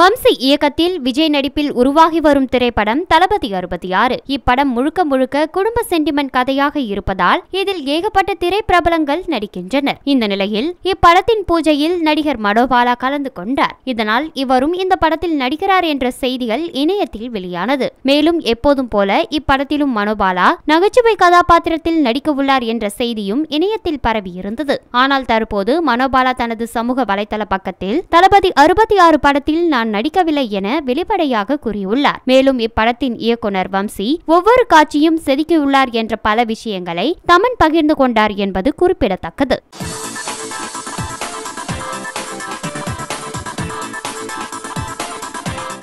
வம்சி இயக்கத்தில் விஜய் நடிப்பில் உருவாகி வரும் திரைப்படம் தளபதி அறுபத்தி ஆறு இப்படம் முழுக்க முழுக்க குடும்ப சென்டிமெண்ட் கதையாக இருப்பதால் இதில் ஏகப்பட்ட திரைப்பிரபலங்கள் நடிக்கின்றனர். இந்த நிலையில் இப்படத்தின் பூஜையில் நடிகர் மனோபாலா கலந்து கொண்டார். இதனால் இவரும் இந்த படத்தில் நடிக்கிறார் என்ற செய்திகள் இணையத்தில் வெளியானது. மேலும் எப்போதும் போல இப்படத்திலும் மனோபாலா நகைச்சுவை கதாபாத்திரத்தில் நடிக்க உள்ளார் என்ற செய்தியும் இணையத்தில் பரவியிருந்தது. ஆனால் தற்போது மனோபாலா தனது சமூக வலைதள பக்கத்தில் தளபதி அறுபத்தி ஆறு படத்தில் நான் நடிக்கவில்லை என வெளிப்படையாக கூறியுள்ளார். மேலும் இப்படத்தின் இயக்குனர் வம்சி ஒவ்வொரு காட்சியும் செதுக்கியுள்ளார் என்ற பல விஷயங்களை தமன் பகிர்ந்து கொண்டார் என்பது குறிப்பிடத்தக்கது.